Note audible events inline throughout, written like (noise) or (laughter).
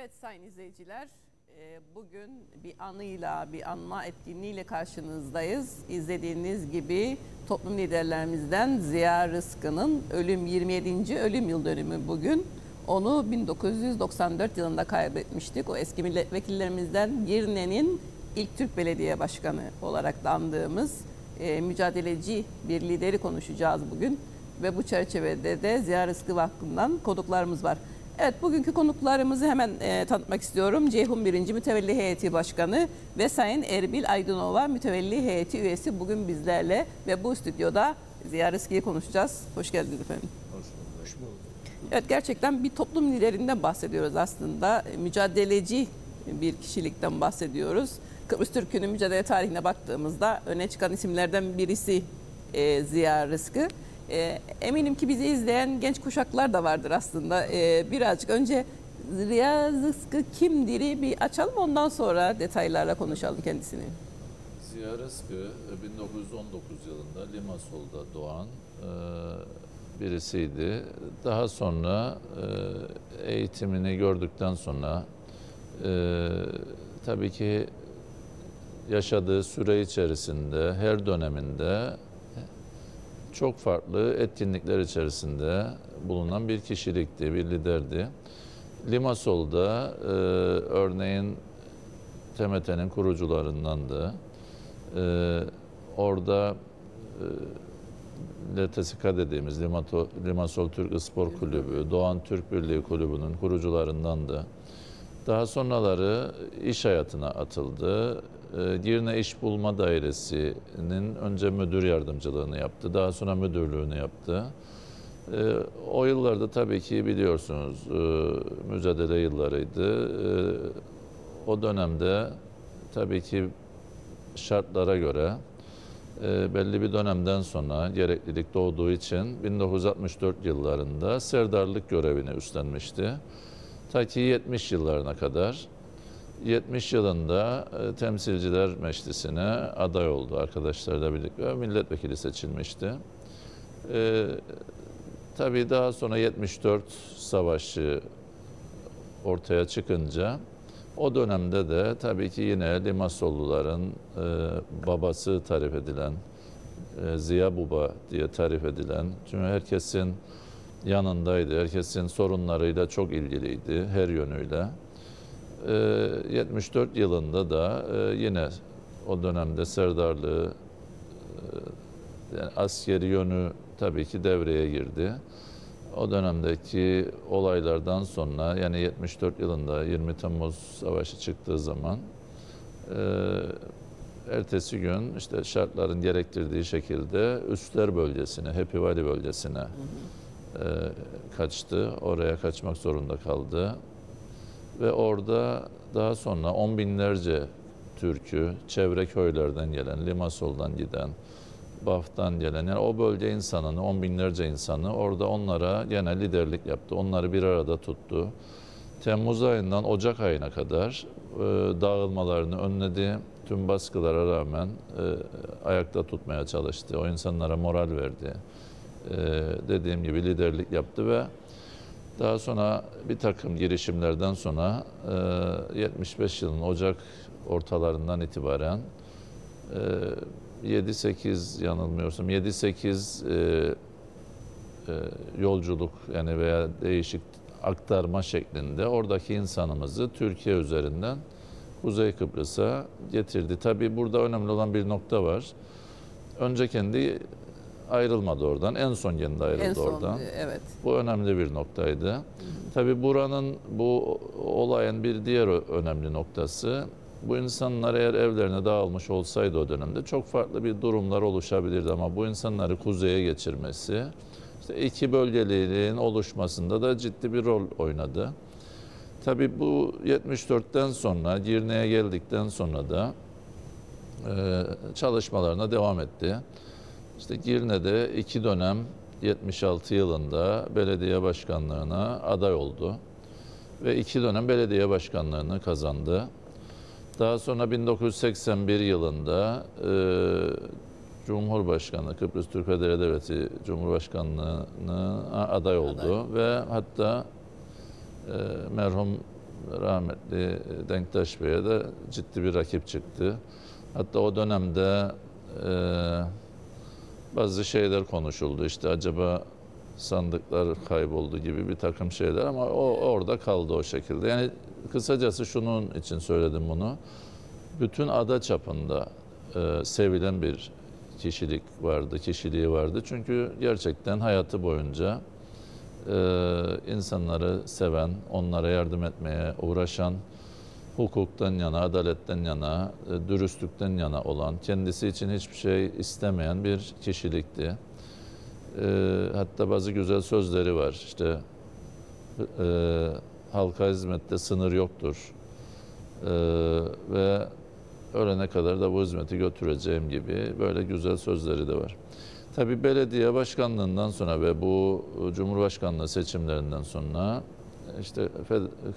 Evet sayın izleyiciler, e, bugün bir anıyla, bir anma etkinliğiyle karşınızdayız. İzlediğiniz gibi toplum liderlerimizden Ziya Rızkı'nın ölüm 27. ölüm yıl dönümü bugün. Onu 1994 yılında kaybetmiştik. O eski milletvekillerimizden Girne'nin ilk Türk Belediye Başkanı olarak da andığımız e, mücadeleci bir lideri konuşacağız bugün. Ve bu çerçevede de Ziya Rızkı Vakfı'ndan konuklarımız var. Evet bugünkü konuklarımızı hemen e, tanıtmak istiyorum. Ceyhun 1. Mütevelli Heyeti Başkanı ve Sayın Erbil Aydınova Mütevelli Heyeti Üyesi bugün bizlerle ve bu stüdyoda Ziya Rızkı'yı konuşacağız. Hoş geldiniz efendim. Hoş bulduk. Evet gerçekten bir toplum liderinden bahsediyoruz aslında. Mücadeleci bir kişilikten bahsediyoruz. Kıbrıs Türk'ünün mücadele tarihine baktığımızda öne çıkan isimlerden birisi e, Ziya Rızkı. E, eminim ki bizi izleyen genç kuşaklar da vardır aslında. E, birazcık önce Ziya Rızkı kimdir bir açalım ondan sonra detaylarla konuşalım kendisini. Ziya Rızkı e, 1919 yılında Limasol'da doğan e, birisiydi. Daha sonra e, eğitimini gördükten sonra e, tabii ki yaşadığı süre içerisinde her döneminde çok farklı etkinlikler içerisinde bulunan bir kişilikti, bir liderdi. Limasol'da e, örneğin TMT'nin kurucularındandı. E, orada e, LTSK dediğimiz Limato, Limasol Türk Spor Kulübü, Doğan Türk Birliği Kulübü'nün kurucularındandı. Daha sonraları iş hayatına atıldı. Girne İş Bulma Dairesi'nin önce müdür yardımcılığını yaptı, daha sonra müdürlüğünü yaptı. E, o yıllarda tabii ki biliyorsunuz e, mücadele yıllarıydı. E, o dönemde tabii ki şartlara göre e, belli bir dönemden sonra gereklilik doğduğu için 1964 yıllarında serdarlık görevini üstlenmişti. Ta ki 70 yıllarına kadar 70 yılında e, Temsilciler Meclisi'ne aday oldu arkadaşlarla birlikte ve milletvekili seçilmişti. E, tabii daha sonra 74 savaşı ortaya çıkınca o dönemde de tabii ki yine Limasolluların e, babası tarif edilen e, Ziya Baba diye tarif edilen çünkü herkesin yanındaydı, herkesin sorunlarıyla çok ilgiliydi her yönüyle. E, 74 yılında da e, yine o dönemde serdarlığı e, yani askeri yönü tabii ki devreye girdi. O dönemdeki olaylardan sonra yani 74 yılında 20 Temmuz Savaşı çıktığı zaman e, ertesi gün işte şartların gerektirdiği şekilde Üstler bölgesine, Happy Valley bölgesine e, kaçtı. Oraya kaçmak zorunda kaldı. Ve orada daha sonra on binlerce Türk'ü çevre köylerden gelen, Limasol'dan giden, Baf'tan gelen yani o bölge insanını, on binlerce insanı orada onlara gene liderlik yaptı. Onları bir arada tuttu. Temmuz ayından Ocak ayına kadar e, dağılmalarını önledi. Tüm baskılara rağmen e, ayakta tutmaya çalıştı. O insanlara moral verdi. E, dediğim gibi liderlik yaptı ve daha sonra bir takım girişimlerden sonra e, 75 yılın Ocak ortalarından itibaren e, 7-8 yanılmıyorsam 7-8 e, e, yolculuk yani veya değişik aktarma şeklinde oradaki insanımızı Türkiye üzerinden Kuzey Kıbrıs'a getirdi. Tabii burada önemli olan bir nokta var. Önce kendi ayrılmadı oradan. En son kendi ayrıldı en son oradan. evet. Bu önemli bir noktaydı. Tabii buranın bu olayın bir diğer önemli noktası bu insanlar eğer evlerine dağılmış olsaydı o dönemde çok farklı bir durumlar oluşabilirdi ama bu insanları kuzeye geçirmesi işte iki bölgeliliğin oluşmasında da ciddi bir rol oynadı. Tabii bu 74'ten sonra Girne'ye geldikten sonra da e, çalışmalarına devam etti. İşte Girne'de iki dönem 76 yılında belediye başkanlığına aday oldu ve iki dönem belediye başkanlığını kazandı. Daha sonra 1981 yılında e, Cumhurbaşkanı, Kıbrıs Türk Federasyonu Devleti Cumhurbaşkanlığına aday oldu Aday. ve hatta e, merhum rahmetli Denktaş Bey'e de ciddi bir rakip çıktı. Hatta o dönemde e, bazı şeyler konuşuldu. İşte acaba sandıklar kayboldu gibi bir takım şeyler ama o orada kaldı o şekilde. Yani kısacası şunun için söyledim bunu. Bütün ada çapında e, sevilen bir kişilik vardı, kişiliği vardı. Çünkü gerçekten hayatı boyunca e, insanları seven, onlara yardım etmeye uğraşan, hukuktan yana, adaletten yana, e, dürüstlükten yana olan, kendisi için hiçbir şey istemeyen bir kişilikti. E, hatta bazı güzel sözleri var. İşte e, halka hizmette sınır yoktur. E, ve ölene kadar da bu hizmeti götüreceğim gibi böyle güzel sözleri de var. Tabii belediye başkanlığından sonra ve bu Cumhurbaşkanlığı seçimlerinden sonra işte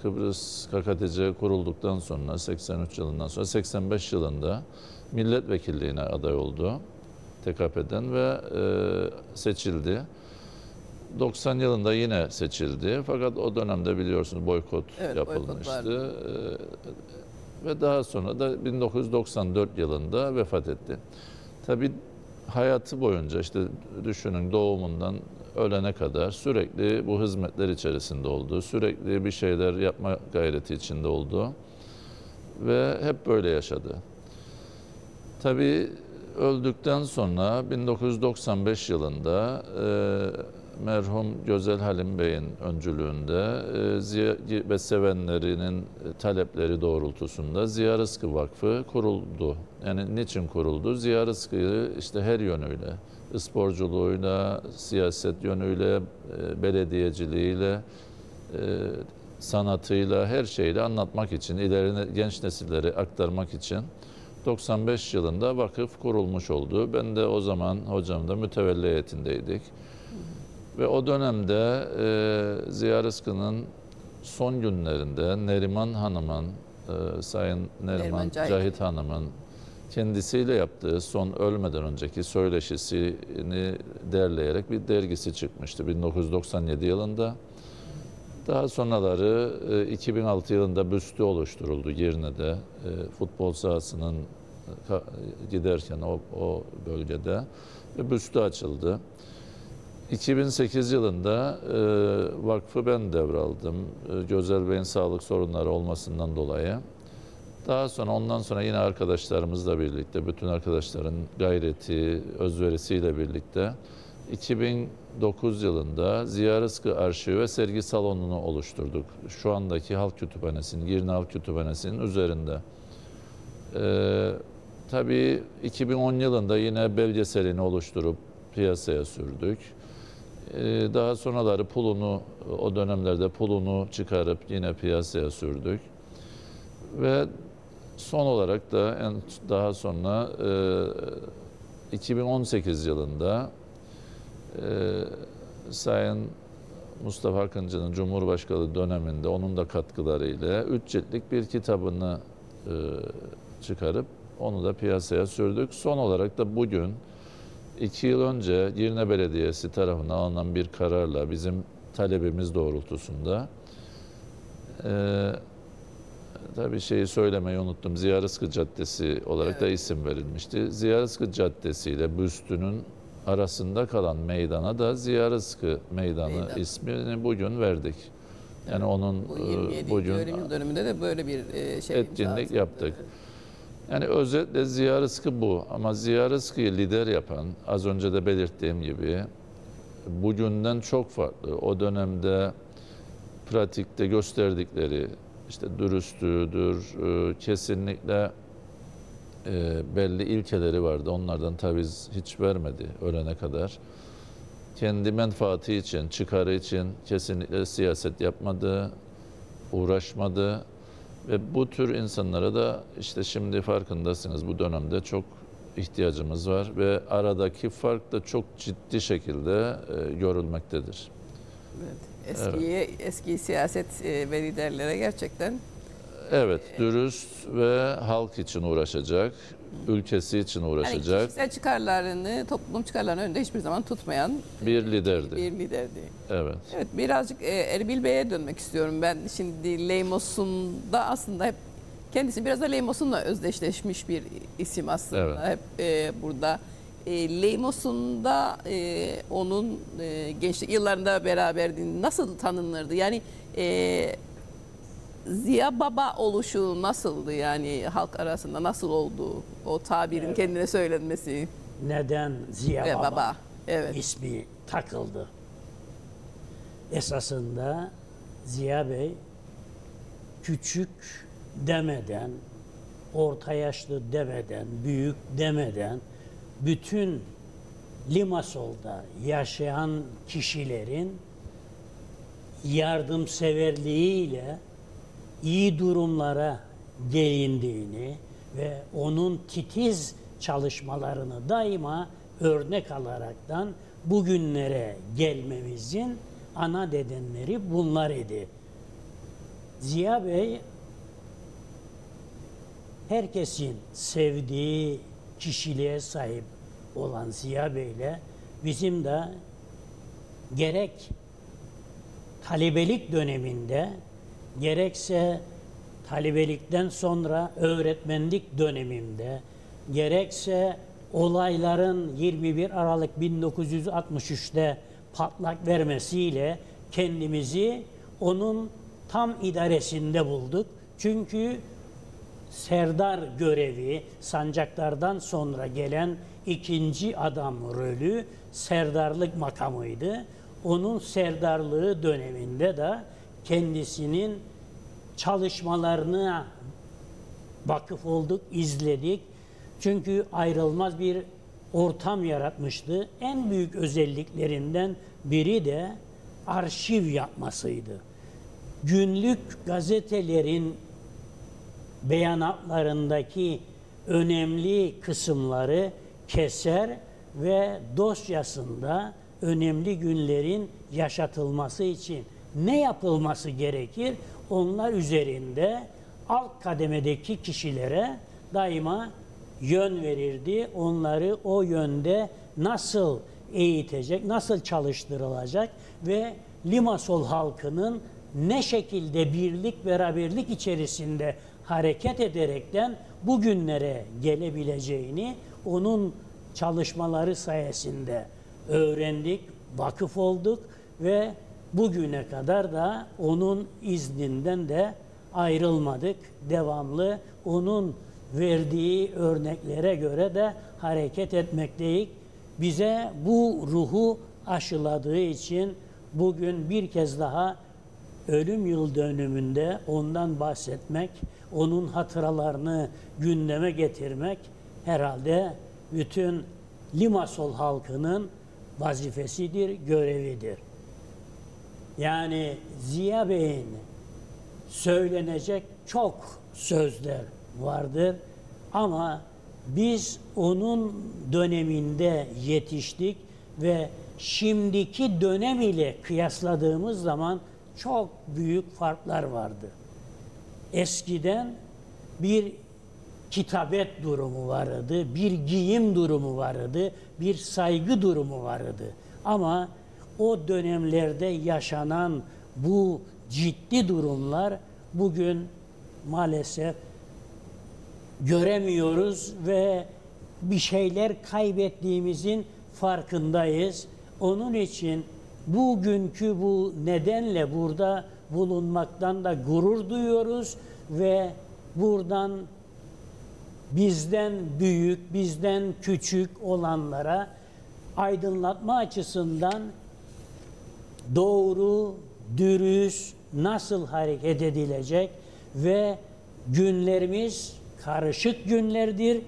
Kıbrıs KKTC kurulduktan sonra 83 yılından sonra 85 yılında milletvekilliğine aday oldu TKP'den ve e, seçildi. 90 yılında yine seçildi. Fakat o dönemde biliyorsunuz boykot Evet, yapılmıştı. E, ve daha sonra da 1994 yılında vefat etti. Tabii hayatı boyunca işte düşünün doğumundan ölene kadar sürekli bu hizmetler içerisinde oldu. Sürekli bir şeyler yapma gayreti içinde oldu. Ve hep böyle yaşadı. Tabii öldükten sonra 1995 yılında e, merhum Gözel Halim Bey'in öncülüğünde e, ve sevenlerinin talepleri doğrultusunda Ziya Rızkı Vakfı kuruldu. Yani niçin kuruldu? Ziya Rızkı'yı işte her yönüyle, sporculuğuyla, siyaset yönüyle, e, belediyeciliğiyle, e, sanatıyla, her şeyle anlatmak için, ilerine genç nesillere aktarmak için 95 yılında vakıf kurulmuş oldu. Ben de o zaman hocam da mütevelli heyetindeydik. Ve o dönemde e, Ziya Rızkı'nın son günlerinde Neriman Hanım'ın, e, Sayın Neriman, Neriman Cahit. Cahit Hanım'ın kendisiyle yaptığı son ölmeden önceki söyleşisini derleyerek bir dergisi çıkmıştı 1997 yılında. Daha sonraları e, 2006 yılında büstü oluşturuldu Girne'de e, futbol sahasının e, giderken o, o bölgede ve büstü açıldı. 2008 yılında e, vakfı ben devraldım. E, Gözel Bey'in sağlık sorunları olmasından dolayı. Daha sonra ondan sonra yine arkadaşlarımızla birlikte, bütün arkadaşların gayreti, özverisiyle birlikte 2009 yılında Ziya Rızkı Arşivi ve Sergi Salonu'nu oluşturduk. Şu andaki Halk Kütüphanesi'nin, Girne Halk Kütüphanesi'nin üzerinde. Ee, tabii 2010 yılında yine belgeselini oluşturup piyasaya sürdük. Ee, daha sonraları pulunu, o dönemlerde pulunu çıkarıp yine piyasaya sürdük. Ve son olarak da en daha sonra e, 2018 yılında e, Sayın Mustafa Akıncı'nın Cumhurbaşkanı döneminde onun da katkılarıyla üç ciltlik bir kitabını e, çıkarıp onu da piyasaya sürdük. Son olarak da bugün iki yıl önce Girne Belediyesi tarafından alınan bir kararla bizim talebimiz doğrultusunda e, tabii şeyi söylemeyi unuttum. Ziya Rızkı Caddesi olarak da isim verilmişti. Ziya Rızkı Caddesi ile büstünün arasında kalan meydana da Ziya Rızkı Meydanı Meydan. ismini bugün verdik. Yani onun Bu e, 27. bugün öğrenim yıl dönümünde de böyle bir e, şey etkinlik yaptık. Yani özetle Ziya Rızkı bu. Ama Ziya Rızkı'yı lider yapan, az önce de belirttiğim gibi, bugünden çok farklı. O dönemde pratikte gösterdikleri, işte dürüstlüğüdür, e, kesinlikle e, belli ilkeleri vardı. Onlardan taviz hiç vermedi ölene kadar. Kendi menfaati için, çıkarı için kesinlikle siyaset yapmadı, uğraşmadı. Ve bu tür insanlara da işte şimdi farkındasınız bu dönemde çok ihtiyacımız var ve aradaki fark da çok ciddi şekilde e, görülmektedir. Evet. Eskiye, eski siyaset e, ve liderlere gerçekten Evet, dürüst ve halk için uğraşacak, ülkesi için Yani uğraşacak kişisel çıkarlarını, toplum çıkarlarını önde hiçbir zaman tutmayan bir liderdi. bir liderdi. Evet. Evet birazcık e, Erbil Bey'e dönmek istiyorum ben. Şimdi Leymos'un da aslında hep kendisi biraz da Leymos'unla özdeşleşmiş bir isim aslında. Evet. Hep e, burada. E, Leymos'un da e, onun e, gençlik yıllarında beraberdi. Nasıl tanınırdı? Yani e, Ziya Baba oluşu nasıldı yani halk arasında nasıl oldu o tabirin kendine söylenmesi? Neden Ziya Ve Baba, baba, evet. ismi takıldı? Esasında Ziya Bey küçük demeden, orta yaşlı demeden, büyük demeden bütün Limasol'da yaşayan kişilerin yardımseverliğiyle iyi durumlara gelindiğini ve onun titiz çalışmalarını daima örnek alaraktan bugünlere gelmemizin ana nedenleri bunlar idi. Ziya Bey herkesin sevdiği kişiliğe sahip olan Ziya Bey'le bizim de gerek talebelik döneminde gerekse talebelikten sonra öğretmenlik döneminde gerekse olayların 21 Aralık 1963'te patlak vermesiyle kendimizi onun tam idaresinde bulduk. Çünkü Serdar görevi sancaklardan sonra gelen ikinci adam rolü serdarlık makamıydı. Onun serdarlığı döneminde de kendisinin çalışmalarına vakıf olduk, izledik. Çünkü ayrılmaz bir ortam yaratmıştı. En büyük özelliklerinden biri de arşiv yapmasıydı. Günlük gazetelerin beyanatlarındaki önemli kısımları keser ve dosyasında önemli günlerin yaşatılması için ne yapılması gerekir? Onlar üzerinde alt kademedeki kişilere daima yön verirdi. Onları o yönde nasıl eğitecek, nasıl çalıştırılacak ve Limasol halkının ne şekilde birlik, beraberlik içerisinde hareket ederekten bugünlere gelebileceğini onun çalışmaları sayesinde öğrendik, vakıf olduk ve bugüne kadar da onun izninden de ayrılmadık. Devamlı onun verdiği örneklere göre de hareket etmekteyiz. Bize bu ruhu aşıladığı için bugün bir kez daha ölüm yıl dönümünde ondan bahsetmek, onun hatıralarını gündeme getirmek herhalde bütün Limasol halkının vazifesidir, görevidir. Yani Ziya Bey'in söylenecek çok sözler vardır ama biz onun döneminde yetiştik ve şimdiki dönem ile kıyasladığımız zaman çok büyük farklar vardı. Eskiden bir kitabet durumu vardı, bir giyim durumu vardı, bir saygı durumu vardı. Ama o dönemlerde yaşanan bu ciddi durumlar bugün maalesef göremiyoruz ve bir şeyler kaybettiğimizin farkındayız. Onun için bugünkü bu nedenle burada bulunmaktan da gurur duyuyoruz ve buradan bizden büyük, bizden küçük olanlara aydınlatma açısından doğru, dürüst nasıl hareket edilecek ve günlerimiz karışık günlerdir.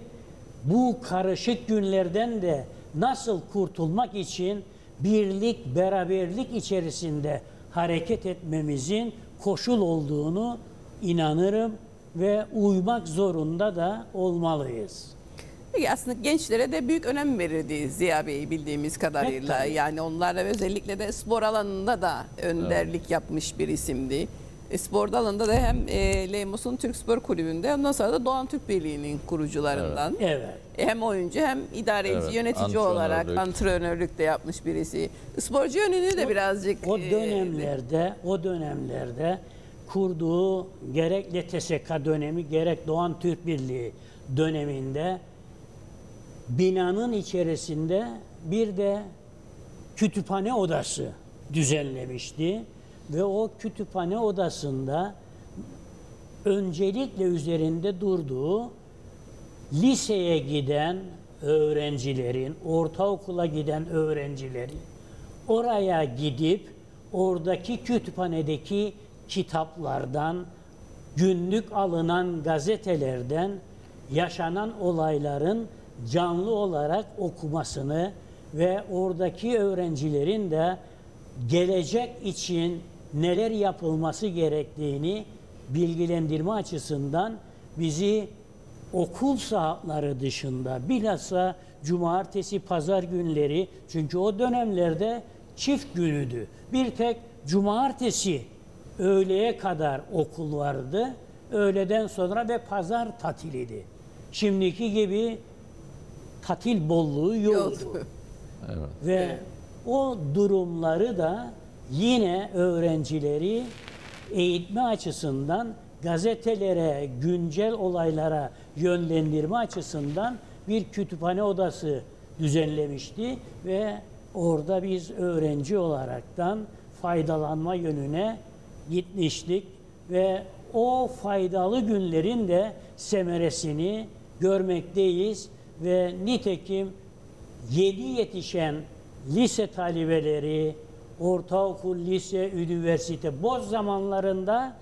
Bu karışık günlerden de nasıl kurtulmak için birlik, beraberlik içerisinde hareket etmemizin koşul olduğunu inanırım ve uymak zorunda da olmalıyız. Aslında gençlere de büyük önem verirdi Ziya Bey bildiğimiz kadarıyla. tabii. Yani onlarla özellikle de spor alanında da önderlik yapmış bir isimdi. E, spor dalında da hem e, Leymos'un Türk Spor Kulübü'nde ondan sonra da Doğan Türk Birliği'nin kurucularından. Evet. E, Hem oyuncu hem idareci, Evet, yönetici antrenörlük. olarak antrenörlük de yapmış birisi. Sporcu yönünü de birazcık O e, dönemlerde, o dönemlerde kurduğu gerek LTSK dönemi gerek Doğan Türk Birliği döneminde binanın içerisinde bir de kütüphane odası düzenlemişti ve o kütüphane odasında öncelikle üzerinde durduğu liseye giden öğrencilerin, ortaokula giden öğrencilerin oraya gidip oradaki kütüphanedeki kitaplardan, günlük alınan gazetelerden yaşanan olayların canlı olarak okumasını ve oradaki öğrencilerin de gelecek için neler yapılması gerektiğini bilgilendirme açısından bizi okul saatleri dışında bilhassa cumartesi pazar günleri çünkü o dönemlerde çift günüdü. Bir tek cumartesi öğleye kadar okul vardı. Öğleden sonra ve pazar tatiliydi. Şimdiki gibi tatil bolluğu yoktu. (laughs) Evet. Ve o durumları da yine öğrencileri eğitme açısından gazetelere, güncel olaylara yönlendirme açısından bir kütüphane odası düzenlemişti ve orada biz öğrenci olaraktan faydalanma yönüne gitmiştik ve o faydalı günlerin de semeresini görmekteyiz ve nitekim yeni yetişen lise talebeleri, ortaokul, lise, üniversite boş zamanlarında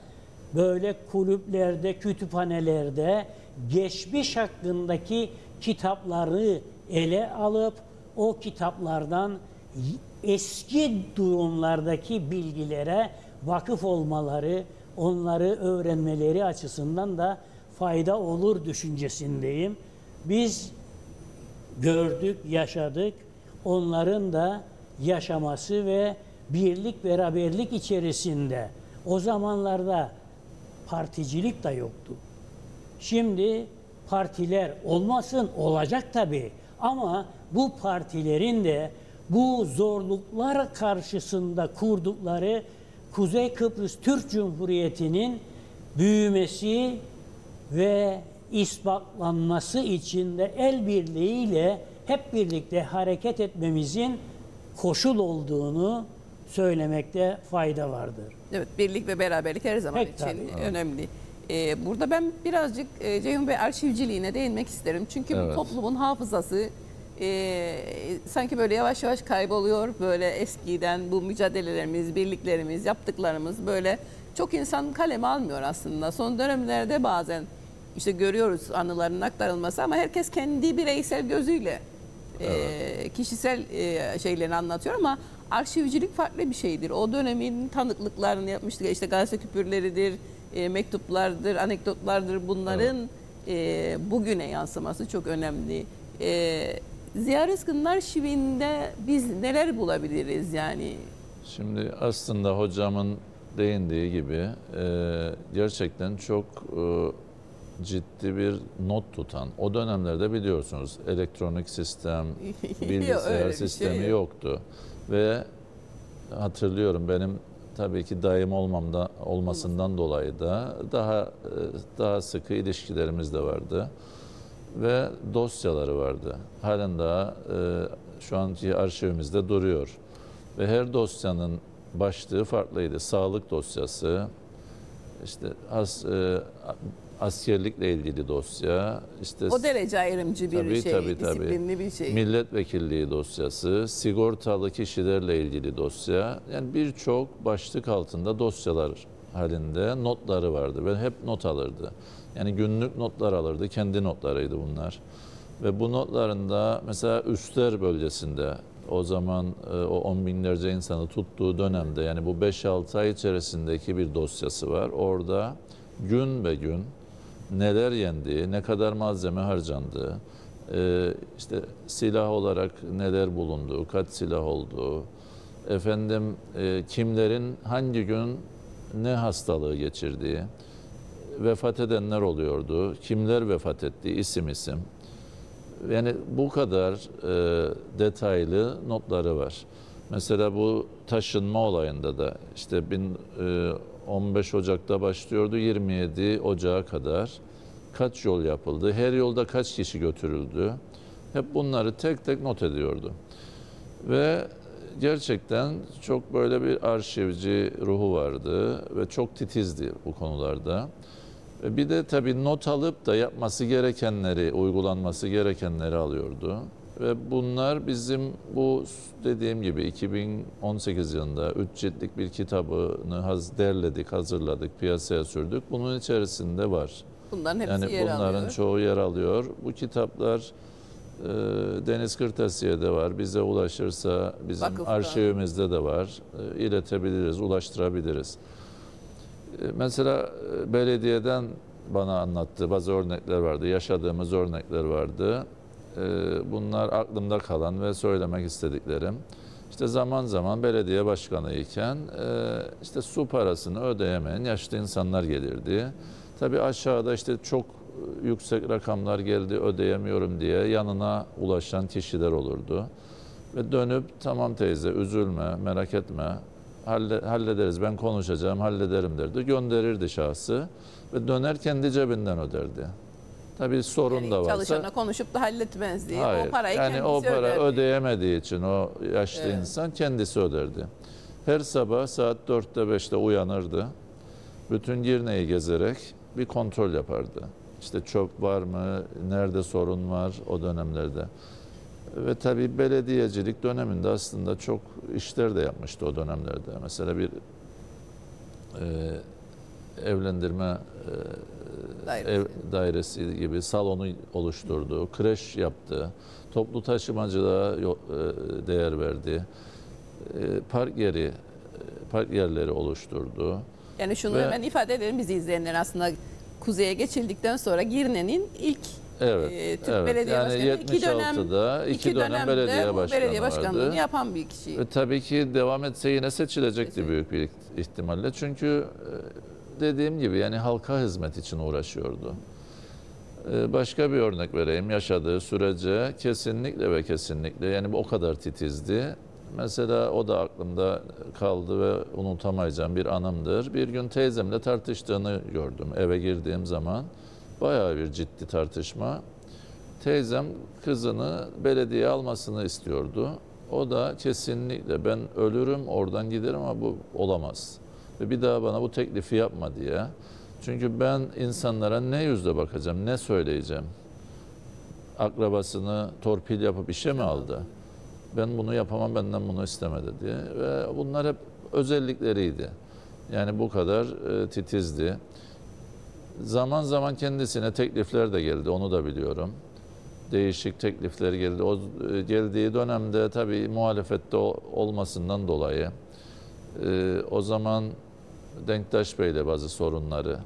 böyle kulüplerde, kütüphanelerde geçmiş hakkındaki kitapları ele alıp o kitaplardan eski durumlardaki bilgilere vakıf olmaları, onları öğrenmeleri açısından da fayda olur düşüncesindeyim. Biz gördük, yaşadık. Onların da yaşaması ve birlik beraberlik içerisinde o zamanlarda particilik de yoktu. Şimdi partiler olmasın olacak tabii ama bu partilerin de bu zorluklar karşısında kurdukları Kuzey Kıbrıs Türk Cumhuriyeti'nin büyümesi ve ispatlanması için de el birliğiyle hep birlikte hareket etmemizin koşul olduğunu söylemekte fayda vardır. Evet, birlik ve beraberlik her zaman Pek için tabii. önemli. Ee, burada ben birazcık e, Ceyhun Bey arşivciliğine değinmek isterim. Çünkü bu Evet. toplumun hafızası e, sanki böyle yavaş yavaş kayboluyor. Böyle eskiden bu mücadelelerimiz, birliklerimiz, yaptıklarımız böyle çok insan kaleme almıyor aslında. Son dönemlerde bazen işte görüyoruz anıların aktarılması ama herkes kendi bireysel gözüyle e, kişisel e, şeylerini anlatıyor ama arşivcilik farklı bir şeydir. O dönemin tanıklıklarını yapmıştık. İşte gazete küpürleridir, e, mektuplardır, anekdotlardır. Bunların e, bugüne yansıması çok önemli. E, Ziya Rızkı'nın arşivinde biz neler bulabiliriz yani? Şimdi aslında hocamın değindiği gibi e, gerçekten çok e, ciddi bir not tutan. O dönemlerde biliyorsunuz elektronik sistem, (laughs) bilgisayar şey sistemi yok. yoktu. Ve hatırlıyorum benim tabii ki dayım olmamda olmasından dolayı da daha e, daha sıkı ilişkilerimiz de vardı ve dosyaları vardı. Halen daha e, şu anki arşivimizde duruyor. Ve her dosyanın başlığı farklıydı. Sağlık dosyası, işte as, e, askerlikle ilgili dosya, işte O derece ayrımcı bir Tabii, şey, tabii, tabii. disiplinli bir şey. milletvekilliği dosyası, sigortalı kişilerle ilgili dosya. Yani birçok başlık altında dosyalar halinde notları vardı ve hep not alırdı. Yani günlük notlar alırdı, kendi notlarıydı bunlar. Ve bu notlarında mesela üstler bölgesinde o zaman e, o on binlerce insanı tuttuğu dönemde yani bu 5-6 ay içerisindeki bir dosyası var. Orada gün be gün neler yendiği, ne kadar malzeme harcandığı, e, işte silah olarak neler bulunduğu, kaç silah olduğu, efendim e, kimlerin hangi gün ne hastalığı geçirdiği, vefat edenler oluyordu, kimler vefat etti, isim isim. Yani bu kadar e, detaylı notları var. Mesela bu taşınma olayında da işte bin, 15 Ocak'ta başlıyordu 27 Ocak'a kadar kaç yol yapıldı, her yolda kaç kişi götürüldü. Hep bunları tek tek not ediyordu. Ve gerçekten çok böyle bir arşivci ruhu vardı ve çok titizdi bu konularda. Bir de tabii not alıp da yapması gerekenleri, uygulanması gerekenleri alıyordu. Ve bunlar bizim bu dediğim gibi 2018 yılında üç ciltlik bir kitabını haz derledik, hazırladık, piyasaya sürdük. Bunun içerisinde var. Bunların hepsi Yani yer bunların alıyor. çoğu yer alıyor. Bu kitaplar e, Deniz Kırtasiye'de var. Bize ulaşırsa bizim Vakıfta. arşivimizde de var. E, iletebiliriz, ulaştırabiliriz. E, mesela e, belediyeden bana anlattı bazı örnekler vardı. Yaşadığımız örnekler vardı. E, bunlar aklımda kalan ve söylemek istediklerim. İşte zaman zaman belediye başkanı iken e, işte su parasını ödeyemeyen yaşlı insanlar gelirdi. Tabii aşağıda işte çok yüksek rakamlar geldi ödeyemiyorum diye yanına ulaşan kişiler olurdu. Ve dönüp tamam teyze üzülme merak etme halle- hallederiz ben konuşacağım hallederim derdi. Gönderirdi şahsı ve döner kendi cebinden öderdi. Tabii sorun Yani da varsa Çalışanla konuşup da halletmez diye Hayır. o parayı yani kendisi o para öderdi. ödeyemediği için o yaşlı Evet. insan kendisi öderdi. Her sabah saat 4'te 5'te uyanırdı. Bütün Girne'yi gezerek bir kontrol yapardı. İşte çöp var mı, nerede sorun var o dönemlerde. Ve tabii belediyecilik döneminde aslında çok işler de yapmıştı o dönemlerde. Mesela bir e, evlendirme e, Dairesi. ev dairesi gibi salonu oluşturdu, kreş yaptı, toplu taşımacılığa e, değer verdi, e, park yeri, e, park yerleri oluşturdu. Yani şunu Ve- hemen ifade edelim bizi izleyenler aslında kuzeye geçildikten sonra Girne'nin ilk Evet, e, Türk evet. belediye yani başkanı iki dönem 76'da iki, iki dönem belediye başkanı belediye başkanlığını vardı. yapan bir kişi. Ve tabii ki devam etse yine seçilecekti Kesin. büyük bir ihtimalle. Çünkü e, dediğim gibi yani halka hizmet için uğraşıyordu. E, Başka bir örnek vereyim. Yaşadığı sürece kesinlikle ve kesinlikle yani o kadar titizdi. Mesela o da aklımda kaldı ve unutamayacağım bir anımdır. Bir gün teyzemle tartıştığını gördüm eve girdiğim zaman. Bayağı bir ciddi tartışma. Teyzem kızını belediye almasını istiyordu. O da kesinlikle ben ölürüm oradan giderim ama bu olamaz. Ve bir daha bana bu teklifi yapma diye. Çünkü ben insanlara ne yüzle bakacağım, ne söyleyeceğim? Akrabasını torpil yapıp işe mi aldı? Ben bunu yapamam, benden bunu istemedi diye. Ve bunlar hep özellikleriydi. Yani bu kadar e, titizdi. Zaman zaman kendisine teklifler de geldi, onu da biliyorum. Değişik teklifler geldi. O e, geldiği dönemde tabii muhalefette olmasından dolayı e, o zaman Denktaş Bey'le bazı sorunları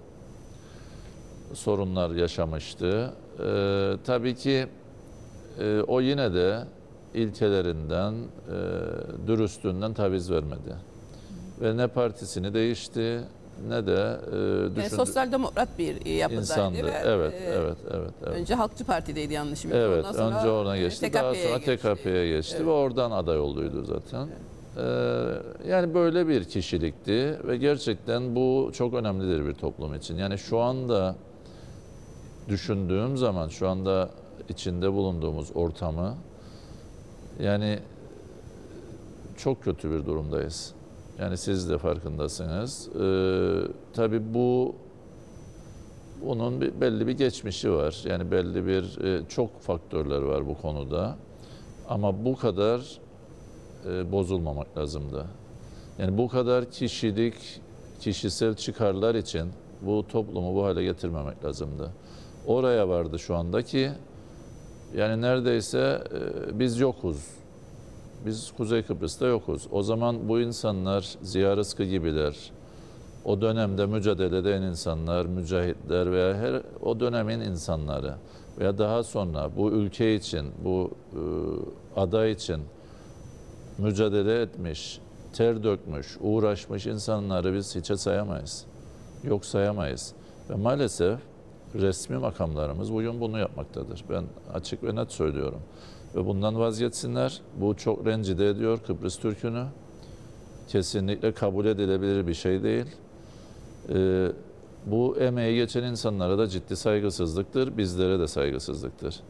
sorunlar yaşamıştı. E, tabii ki e, o yine de ilkelerinden, e, dürüstlüğünden taviz vermedi. Ve ne partisini değişti ne de e, Yani düşündü- sosyal demokrat bir yapıdaydı. insandı. ve, Evet, e, evet, evet, evet. Önce Halkçı Parti'deydi yanlışım yok. Evet, Ondan sonra, önce ona e, geçti. Daha TKP'ye sonra geçti. TKP'ye geçti ve oradan aday olduydu zaten. Ee, yani böyle bir kişilikti ve gerçekten bu çok önemlidir bir toplum için. Yani şu anda düşündüğüm zaman şu anda içinde bulunduğumuz ortamı yani çok kötü bir durumdayız. Yani siz de farkındasınız. Ee, tabii bu bunun bir, belli bir geçmişi var. Yani belli bir e, çok faktörler var bu konuda. Ama bu kadar e, bozulmamak lazımdı. Yani bu kadar kişilik, kişisel çıkarlar için bu toplumu bu hale getirmemek lazımdı. Oraya vardı şu andaki yani neredeyse e, biz yokuz. Biz Kuzey Kıbrıs'ta yokuz. O zaman bu insanlar Ziya Rızkı gibiler. O dönemde mücadele eden insanlar, mücahitler veya her o dönemin insanları veya daha sonra bu ülke için, bu e, aday için mücadele etmiş ter dökmüş, uğraşmış insanları biz hiçe sayamayız. Yok sayamayız. Ve maalesef resmi makamlarımız bugün bunu yapmaktadır. Ben açık ve net söylüyorum. Ve bundan vazgeçsinler. Bu çok rencide ediyor Kıbrıs Türk'ünü. Kesinlikle kabul edilebilir bir şey değil. Ee, bu emeği geçen insanlara da ciddi saygısızlıktır, bizlere de saygısızlıktır.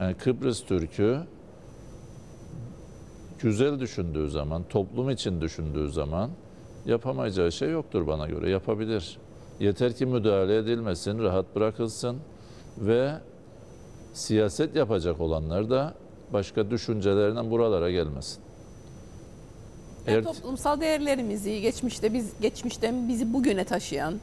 Yani Kıbrıs Türk'ü güzel düşündüğü zaman, toplum için düşündüğü zaman yapamayacağı şey yoktur bana göre. Yapabilir. Yeter ki müdahale edilmesin, rahat bırakılsın ve siyaset yapacak olanlar da başka düşüncelerinden buralara gelmesin. Yani Eğer- toplumsal değerlerimizi geçmişte biz geçmişten bizi bugüne taşıyan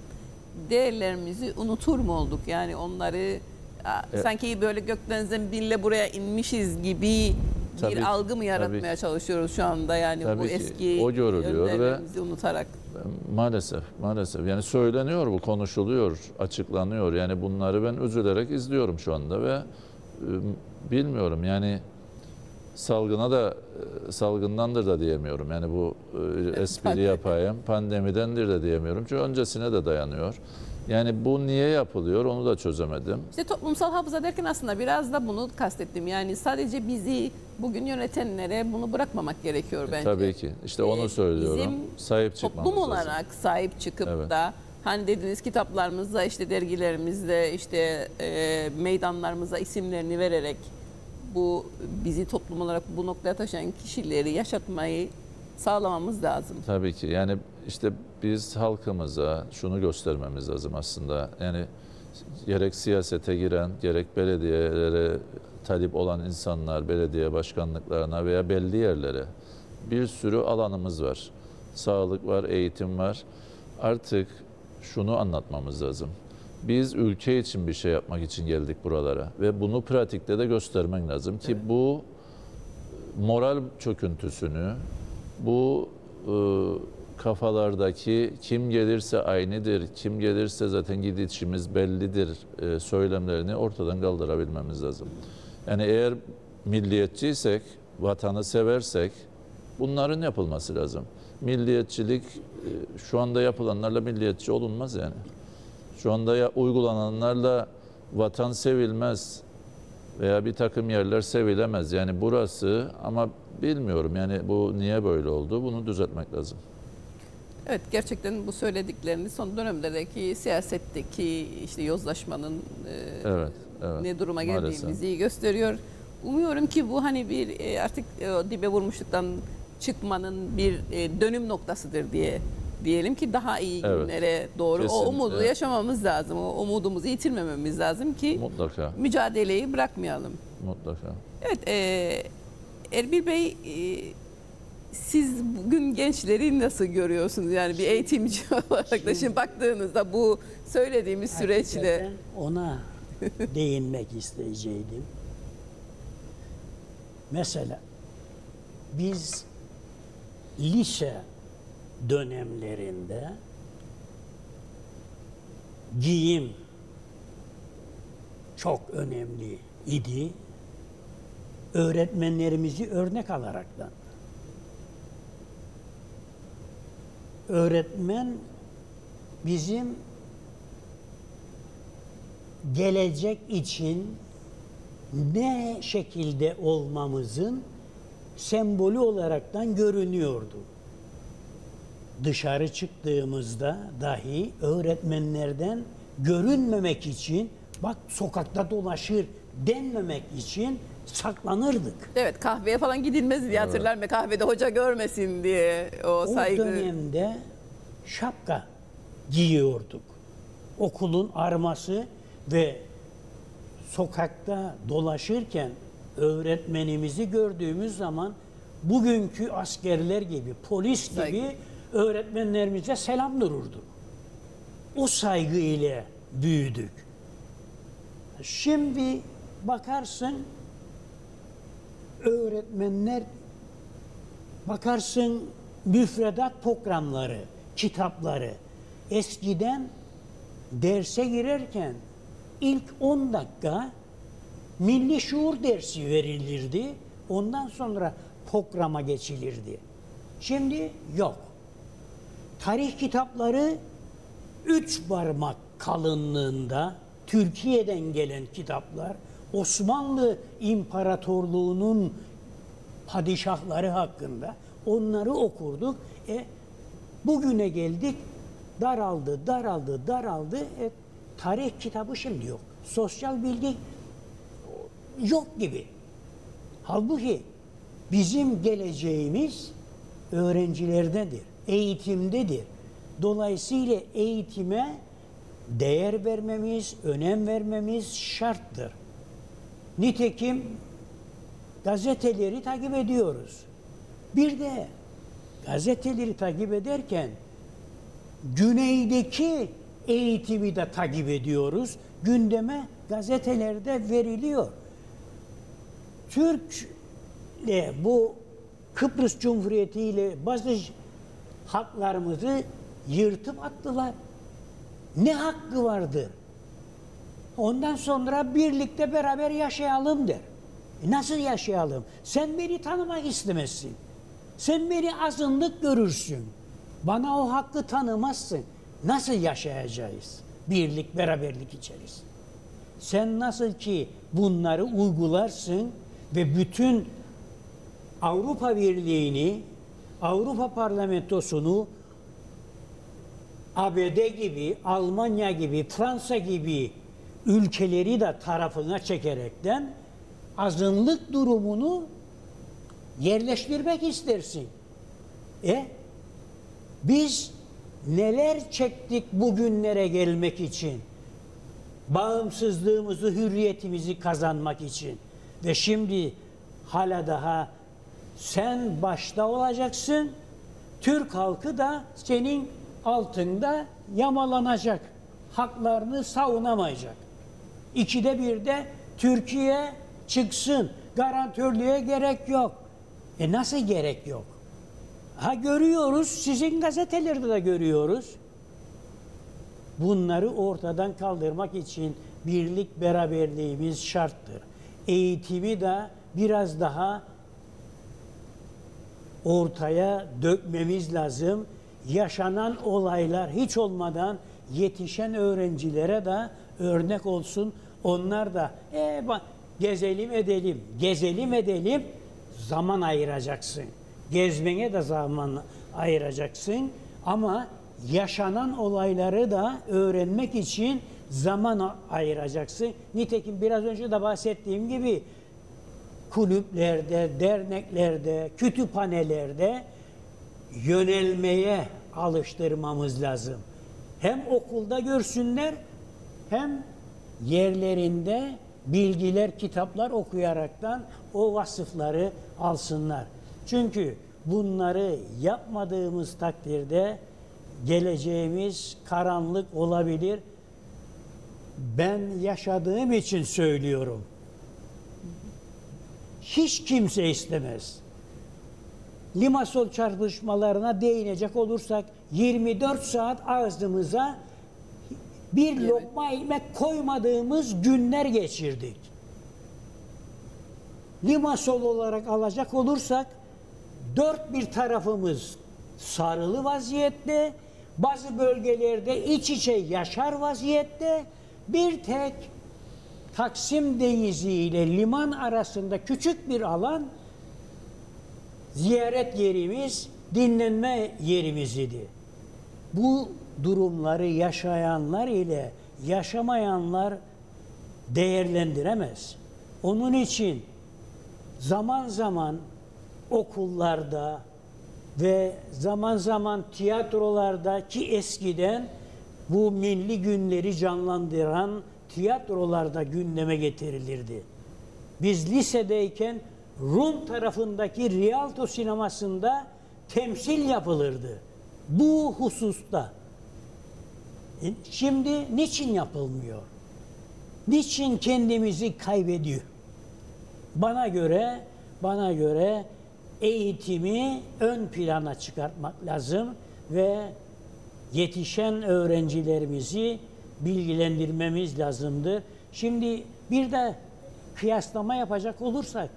değerlerimizi unutur mu olduk? Yani onları a, E- sanki böyle gökten zembille buraya inmişiz gibi Tabii bir algı mı tabii yaratmaya çalışıyoruz şu anda yani bu Tabii ki. eski O görülüyor ve- unutarak. Maalesef, maalesef. Yani söyleniyor bu, konuşuluyor, açıklanıyor. Yani bunları ben üzülerek izliyorum şu anda ve e, bilmiyorum yani salgına da e, salgındandır da diyemiyorum. Yani bu (laughs) e, espri yapayım, pandemidendir de diyemiyorum. Çünkü öncesine de dayanıyor. Yani bu niye yapılıyor onu da çözemedim. İşte toplumsal hafıza derken aslında biraz da bunu kastettim. Yani sadece bizi bugün yönetenlere bunu bırakmamak gerekiyor bence. Tabii ki. İşte Ee, onu söylüyorum. bizim Sahip çıkmamız toplum lazım. olarak sahip çıkıp Evet. da hani dediğiniz kitaplarımızda işte dergilerimizde işte e, meydanlarımıza isimlerini vererek bu bizi toplum olarak bu noktaya taşıyan kişileri yaşatmayı sağlamamız lazım. Tabii ki. Yani işte biz halkımıza şunu göstermemiz lazım aslında. Yani gerek siyasete giren, gerek belediyelere talip olan insanlar, belediye başkanlıklarına veya belli yerlere bir sürü alanımız var. Sağlık var, eğitim var. Artık şunu anlatmamız lazım. Biz ülke için bir şey yapmak için geldik buralara ve bunu pratikte de göstermen lazım ki bu moral çöküntüsünü, bu e, kafalardaki kim gelirse aynıdır, kim gelirse zaten gidişimiz bellidir e, söylemlerini ortadan kaldırabilmemiz lazım. Yani eğer milliyetçiysek, vatanı seversek bunların yapılması lazım. Milliyetçilik e, şu anda yapılanlarla milliyetçi olunmaz yani. Şu anda ya, uygulananlarla vatan sevilmez veya bir takım yerler sevilemez. Yani burası ama bilmiyorum yani bu niye böyle oldu bunu düzeltmek lazım. Evet gerçekten bu söylediklerini son dönemlerdeki siyasetteki işte yozlaşmanın e, Evet, evet. ne duruma Maalesef. geldiğimizi gösteriyor. Umuyorum ki bu hani bir e, artık e, o dibe vurmuşluktan çıkmanın bir e, dönüm noktasıdır diye diyelim ki daha iyi Evet. günlere doğru o Kesinlikle. umudu yaşamamız lazım. O umudumuzu yitirmememiz lazım ki Mutlaka, mücadeleyi bırakmayalım. mutlaka. Evet, e, Erbil Bey, e, siz bugün gençleri nasıl görüyorsunuz? Yani bir eğitimci (laughs) olarak da şimdi baktığınızda bu söylediğimiz süreçle ona (laughs) değinmek isteyecektim. Mesela biz lise dönemlerinde giyim çok önemli idi. Öğretmenlerimizi örnek alaraktan. Öğretmen bizim gelecek için ne şekilde olmamızın sembolü olaraktan görünüyordu. Dışarı çıktığımızda dahi öğretmenlerden görünmemek için bak sokakta dolaşır denmemek için saklanırdık. evet kahveye falan gidilmez diye hatırlar mı? Kahvede hoca görmesin diye o O saygı. dönemde şapka giyiyorduk. Okulun arması ve sokakta dolaşırken öğretmenimizi gördüğümüz zaman bugünkü askerler gibi, polis gibi Saygı. öğretmenlerimize selam dururdu. O saygı ile büyüdük. Şimdi bakarsın öğretmenler Bakarsın müfredat programları, kitapları eskiden derse girerken ilk 10 dakika milli şuur dersi verilirdi. Ondan sonra programa geçilirdi. Şimdi yok. Tarih kitapları üç parmak kalınlığında Türkiye'den gelen kitaplar Osmanlı İmparatorluğu'nun padişahları hakkında onları okurduk. E, bugüne geldik daraldı, daraldı, daraldı. E, tarih kitabı şimdi yok. Sosyal bilgi yok gibi. Halbuki bizim geleceğimiz öğrencilerdedir, eğitimdedir. Dolayısıyla eğitime değer vermemiz, önem vermemiz şarttır. Nitekim gazeteleri takip ediyoruz. Bir de gazeteleri takip ederken güneydeki eğitimi de takip ediyoruz. Gündeme gazetelerde veriliyor. Türk ile bu Kıbrıs Cumhuriyeti ile bazı haklarımızı yırtıp attılar. Ne hakkı vardır? Ondan sonra birlikte beraber yaşayalım der. E nasıl yaşayalım? Sen beni tanımak istemezsin. Sen beni azınlık görürsün. Bana o hakkı tanımazsın. Nasıl yaşayacağız? Birlik, beraberlik içerisinde. Sen nasıl ki bunları uygularsın ve bütün Avrupa Birliği'ni, Avrupa Parlamentosunu ABD gibi, Almanya gibi, Fransa gibi ülkeleri de tarafına çekerekten azınlık durumunu yerleştirmek istersin. E biz neler çektik bugünlere gelmek için? Bağımsızlığımızı, hürriyetimizi kazanmak için. Ve şimdi hala daha sen başta olacaksın. Türk halkı da senin altında yamalanacak. Haklarını savunamayacak. İkide bir de Türkiye çıksın. Garantörlüğe gerek yok. E nasıl gerek yok? Ha görüyoruz, sizin gazetelerde de görüyoruz. Bunları ortadan kaldırmak için birlik beraberliğimiz şarttır. Eğitimi de biraz daha ortaya dökmemiz lazım. Yaşanan olaylar hiç olmadan yetişen öğrencilere de örnek olsun. Onlar da e, gezelim edelim, gezelim edelim zaman ayıracaksın. Gezmene de zaman ayıracaksın ama yaşanan olayları da öğrenmek için zaman ayıracaksın. Nitekim biraz önce de bahsettiğim gibi kulüplerde, derneklerde, kütüphanelerde yönelmeye alıştırmamız lazım. Hem okulda görsünler hem yerlerinde bilgiler, kitaplar okuyaraktan o vasıfları alsınlar. Çünkü bunları yapmadığımız takdirde geleceğimiz karanlık olabilir. Ben yaşadığım için söylüyorum. Hiç kimse istemez. Limasol çarpışmalarına değinecek olursak 24 saat ağzımıza bir Evet. lokma ekmek koymadığımız günler geçirdik. Limasol olarak alacak olursak dört bir tarafımız sarılı vaziyette, bazı bölgelerde iç içe yaşar vaziyette, bir tek Taksim Denizi ile liman arasında küçük bir alan ziyaret yerimiz, dinlenme yerimiz idi. Bu durumları yaşayanlar ile yaşamayanlar değerlendiremez. Onun için zaman zaman okullarda ve zaman zaman tiyatrolarda ki eskiden bu milli günleri canlandıran tiyatrolarda gündeme getirilirdi. Biz lisedeyken Rum tarafındaki Rialto sinemasında temsil yapılırdı. Bu hususta. E, Şimdi niçin yapılmıyor? Niçin kendimizi kaybediyor? Bana göre bana göre eğitimi ön plana çıkartmak lazım ve yetişen öğrencilerimizi bilgilendirmemiz lazımdır. Şimdi bir de kıyaslama yapacak olursak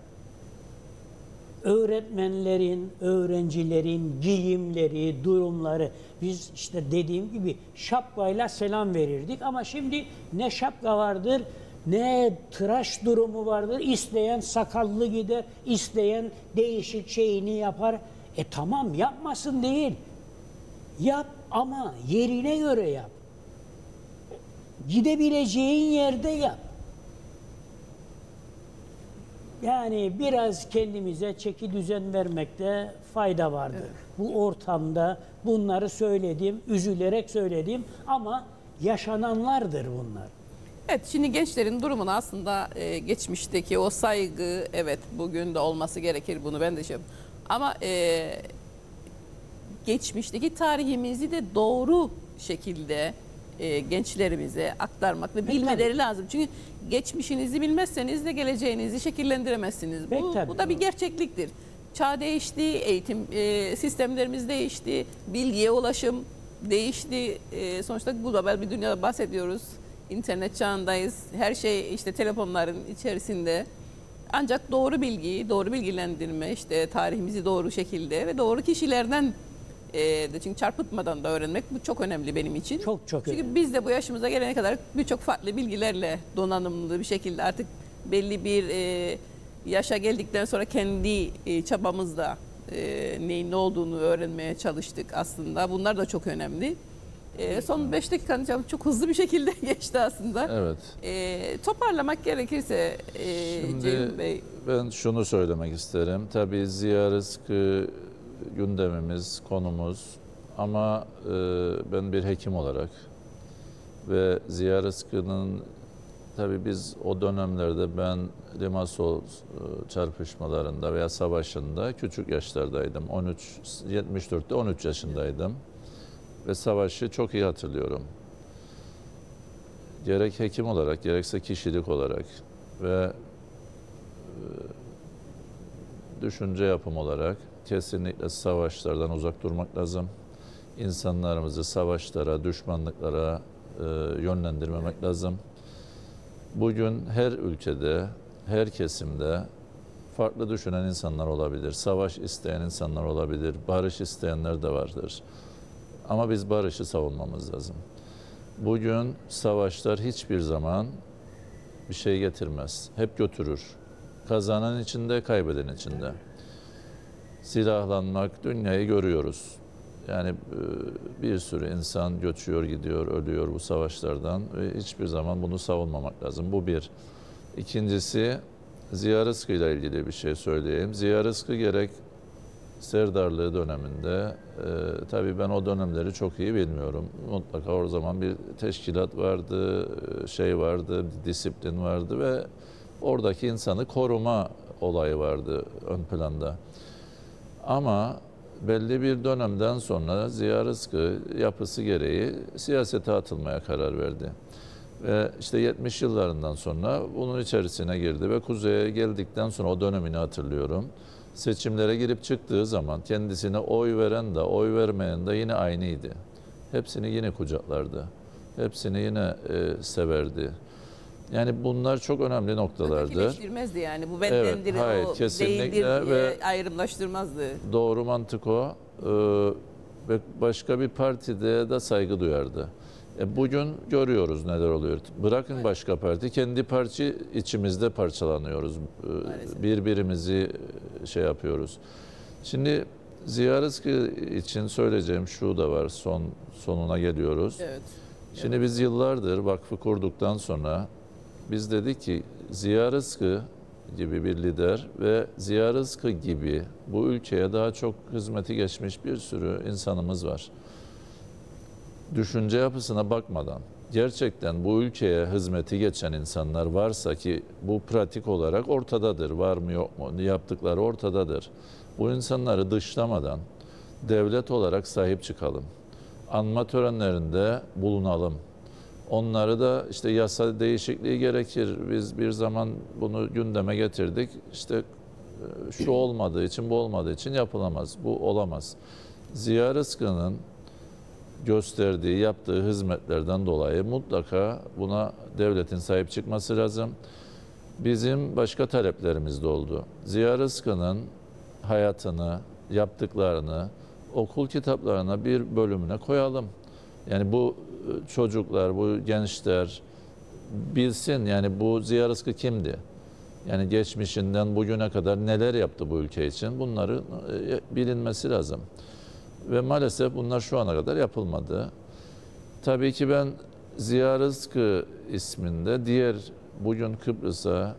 öğretmenlerin, öğrencilerin giyimleri, durumları biz işte dediğim gibi şapkayla selam verirdik ama şimdi ne şapka vardır ne tıraş durumu vardır. İsteyen sakallı gider, isteyen değişik şeyini yapar. E tamam yapmasın değil. Yap ama yerine göre yap. Gidebileceğin yerde yap. Yani biraz kendimize çeki düzen vermekte fayda vardır. Bu ortamda bunları söyledim, üzülerek söyledim ama yaşananlardır bunlar. Evet şimdi gençlerin durumunu aslında e, geçmişteki o saygı evet bugün de olması gerekir bunu ben de şey. Ama e, geçmişteki tarihimizi de doğru şekilde e, gençlerimize aktarmak ve bilmeleri lazım. Çünkü geçmişinizi bilmezseniz de geleceğinizi şekillendiremezsiniz. Bu, tabii. bu da bir gerçekliktir. Çağ değişti, eğitim e, sistemlerimiz değişti, bilgiye ulaşım değişti. E, sonuçta global bir dünyada bahsediyoruz. İnternet çağındayız. Her şey işte telefonların içerisinde. Ancak doğru bilgi, doğru bilgilendirme, işte tarihimizi doğru şekilde ve doğru kişilerden e, de çünkü çarpıtmadan da öğrenmek bu çok önemli benim için. Çok çok Çünkü önemli. biz de bu yaşımıza gelene kadar birçok farklı bilgilerle donanımlı bir şekilde artık belli bir e, yaşa geldikten sonra kendi e, çabamızla e, neyin ne olduğunu öğrenmeye çalıştık aslında. Bunlar da çok önemli. E, son 5 dakikanın çok hızlı bir şekilde (laughs) geçti aslında. Evet. E, toparlamak gerekirse e, Şimdi Ceyhun Bey, ben şunu söylemek isterim. Tabii Ziya Rızkı gündemimiz, konumuz ama e, ben bir hekim olarak ve Ziya Rızkı'nın tabii biz o dönemlerde ben Limassol e, çarpışmalarında veya savaşında küçük yaşlardaydım. 13 74'te 13 yaşındaydım. Ve savaşı çok iyi hatırlıyorum. Gerek hekim olarak gerekse kişilik olarak ve düşünce yapım olarak kesinlikle savaşlardan uzak durmak lazım. İnsanlarımızı savaşlara, düşmanlıklara e, yönlendirmemek lazım. Bugün her ülkede, her kesimde farklı düşünen insanlar olabilir. Savaş isteyen insanlar olabilir. Barış isteyenler de vardır. Ama biz barışı savunmamız lazım. Bugün savaşlar hiçbir zaman bir şey getirmez. Hep götürür. Kazanan içinde, kaybeden içinde. Silahlanmak, dünyayı görüyoruz. Yani e, bir sürü insan göçüyor, gidiyor, ölüyor bu savaşlardan ve hiçbir zaman bunu savunmamak lazım. Bu bir. İkincisi, Ziya Rızkı ile ilgili bir şey söyleyeyim. Ziya Rızkı gerek Serdarlığı döneminde, e, tabii ben o dönemleri çok iyi bilmiyorum. Mutlaka o zaman bir teşkilat vardı, e, şey vardı, disiplin vardı ve oradaki insanı koruma olayı vardı ön planda. Ama belli bir dönemden sonra Ziya Rızkı yapısı gereği siyasete atılmaya karar verdi. Ve işte 70 yıllarından sonra bunun içerisine girdi ve kuzeye geldikten sonra o dönemini hatırlıyorum. Seçimlere girip çıktığı zaman kendisine oy veren de oy vermeyen de yine aynıydı. Hepsini yine kucaklardı. Hepsini yine e, severdi. Yani bunlar çok önemli noktalardır. ötekileştirmezdi yani. Bu bendendir, hayır, o kesinlikle değildir ve- ayrımlaştırmazdı. Doğru mantık o. Ee, ve başka bir partide de saygı duyardı. E bugün görüyoruz neler oluyor. Bırakın başka parti, kendi parti içimizde parçalanıyoruz. Ee, Maalesef. Birbirimizi şey yapıyoruz. Şimdi Ziya Rızkı için söyleyeceğim şu da var. Son sonuna geliyoruz. Evet. Şimdi biz yıllardır vakfı kurduktan sonra biz dedik ki Ziya Rızkı gibi bir lider ve Ziya Rızkı gibi bu ülkeye daha çok hizmeti geçmiş bir sürü insanımız var. Düşünce yapısına bakmadan gerçekten bu ülkeye hizmeti geçen insanlar varsa ki bu pratik olarak ortadadır. Var mı yok mu yaptıkları ortadadır. Bu insanları dışlamadan devlet olarak sahip çıkalım. Anma törenlerinde bulunalım. Onları da işte yasa değişikliği gerekir. Biz bir zaman bunu gündeme getirdik. İşte e, şu olmadığı için bu olmadığı için yapılamaz. Bu olamaz. Ziya Rızkı'nın gösterdiği, yaptığı hizmetlerden dolayı mutlaka buna devletin sahip çıkması lazım. Bizim başka taleplerimiz de oldu. Ziya Rızkı'nın hayatını, yaptıklarını okul kitaplarına bir bölümüne koyalım. Yani bu çocuklar, bu gençler bilsin yani bu Ziya Rızkı kimdi? Yani geçmişinden bugüne kadar neler yaptı bu ülke için bunları e, bilinmesi lazım. Ve maalesef bunlar şu ana kadar yapılmadı. Tabii ki ben Ziya Rızkı isminde diğer bugün Kıbrıs'a,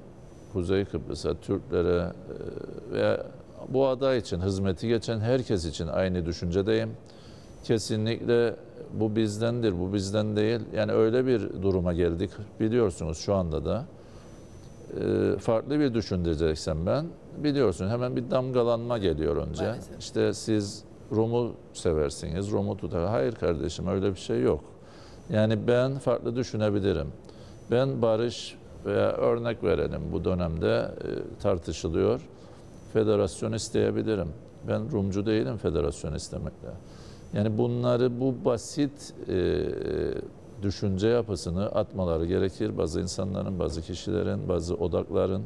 Kuzey Kıbrıs'a, Türklere e, ve bu ada için hizmeti geçen herkes için aynı düşüncedeyim. Kesinlikle bu bizdendir, bu bizden değil. Yani öyle bir duruma geldik biliyorsunuz şu anda da. E, farklı bir düşüneceksem ben biliyorsun hemen bir damgalanma geliyor önce. Maalesef. İşte siz Rum'u seversiniz, Rum'u tutar. Hayır kardeşim öyle bir şey yok. Yani ben farklı düşünebilirim. Ben barış veya örnek verelim bu dönemde e, tartışılıyor. Federasyon isteyebilirim. Ben Rumcu değilim federasyon istemekle. Yani bunları bu basit e, düşünce yapısını atmaları gerekir. Bazı insanların, bazı kişilerin, bazı odakların.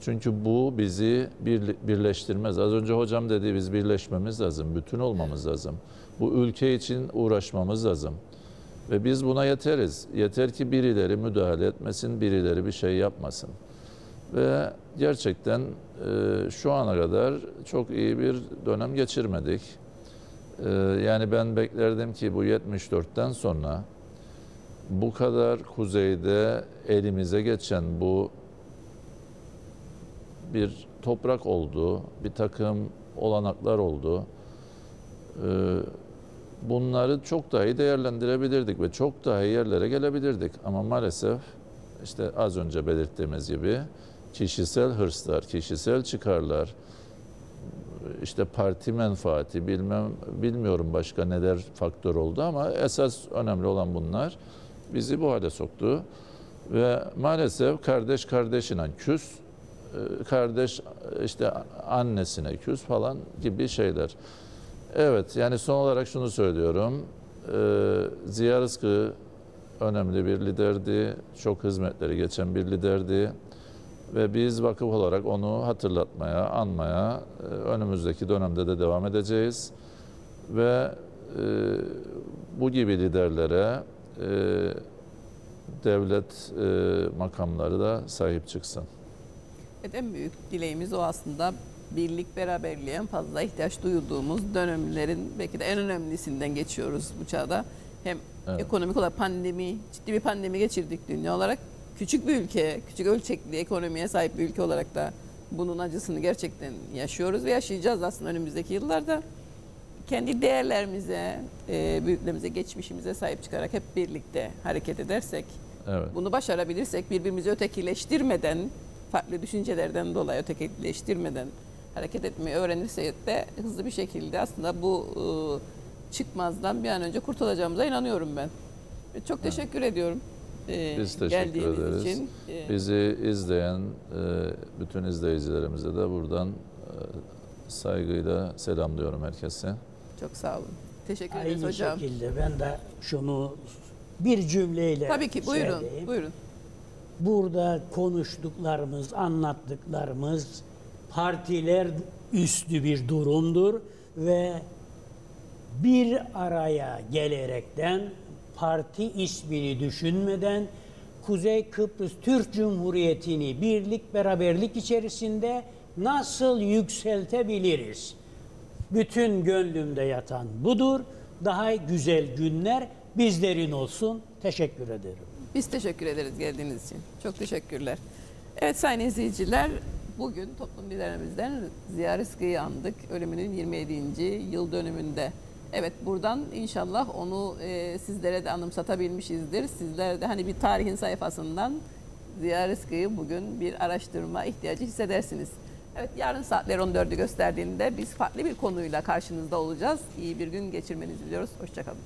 Çünkü bu bizi bir, birleştirmez. Az önce hocam dedi biz birleşmemiz lazım, bütün olmamız lazım. Bu ülke için uğraşmamız lazım. Ve biz buna yeteriz. Yeter ki birileri müdahale etmesin, birileri bir şey yapmasın. Ve gerçekten e, şu ana kadar çok iyi bir dönem geçirmedik. E, yani ben beklerdim ki bu 74'ten sonra bu kadar kuzeyde elimize geçen bu bir toprak oldu, bir takım olanaklar oldu. Ee, bunları çok daha iyi değerlendirebilirdik ve çok daha iyi yerlere gelebilirdik. Ama maalesef işte az önce belirttiğimiz gibi kişisel hırslar, kişisel çıkarlar, işte parti menfaati bilmem bilmiyorum başka neler faktör oldu ama esas önemli olan bunlar bizi bu hale soktu ve maalesef kardeş kardeşine küs e, kardeş işte annesine küs falan gibi şeyler. Evet yani son olarak şunu söylüyorum. Ee, Ziya Rızkı önemli bir liderdi. Çok hizmetleri geçen bir liderdi. Ve biz vakıf olarak onu hatırlatmaya, anmaya e, önümüzdeki dönemde de devam edeceğiz. Ve e, bu gibi liderlere e, devlet e, makamları da sahip çıksın. Evet, en büyük dileğimiz o aslında birlik beraberliğe en fazla ihtiyaç duyduğumuz dönemlerin belki de en önemlisinden geçiyoruz bu çağda. Hem Evet. ekonomik olarak pandemi, ciddi bir pandemi geçirdik dünya olarak. Küçük bir ülke, küçük ölçekli ekonomiye sahip bir ülke olarak da bunun acısını gerçekten yaşıyoruz ve yaşayacağız aslında önümüzdeki yıllarda. Kendi değerlerimize, e, büyüklerimize, geçmişimize sahip çıkarak hep birlikte hareket edersek Evet. bunu başarabilirsek birbirimizi ötekileştirmeden, farklı düşüncelerden dolayı ötekileştirmeden hareket etmeyi öğrenirsek de hızlı bir şekilde aslında bu e, çıkmazdan bir an önce kurtulacağımıza inanıyorum ben. Çok teşekkür ediyorum. E, Biz teşekkür ederiz. için. E, Bizi izleyen e, bütün izleyicilerimize de buradan e, saygıyla selamlıyorum herkese. Çok sağ olun. Teşekkür ederiz Aynı hocam. şekilde ben de şunu bir cümleyle Tabii ki buyurun. söyleyeyim. Buyurun. Burada konuştuklarımız, anlattıklarımız partiler üstü bir durumdur ve bir araya gelerekten parti ismini düşünmeden Kuzey Kıbrıs Türk Cumhuriyeti'ni birlik beraberlik içerisinde nasıl yükseltebiliriz? Bütün gönlümde yatan budur. Daha güzel günler bizlerin olsun. Teşekkür ederim. Biz teşekkür ederiz geldiğiniz için. Çok teşekkürler. Evet sayın izleyiciler, bugün toplum liderimizden Ziya Rızkı'yı andık. Ölümünün 27. yıl dönümünde. Evet buradan inşallah onu e, sizlere de anımsatabilmişizdir. Sizler de hani bir tarihin sayfasından Ziya Rızkı'yı bugün bir araştırma ihtiyacı hissedersiniz. Evet yarın saatler 14'ü gösterdiğinde biz farklı bir konuyla karşınızda olacağız. İyi bir gün geçirmenizi diliyoruz. Hoşçakalın.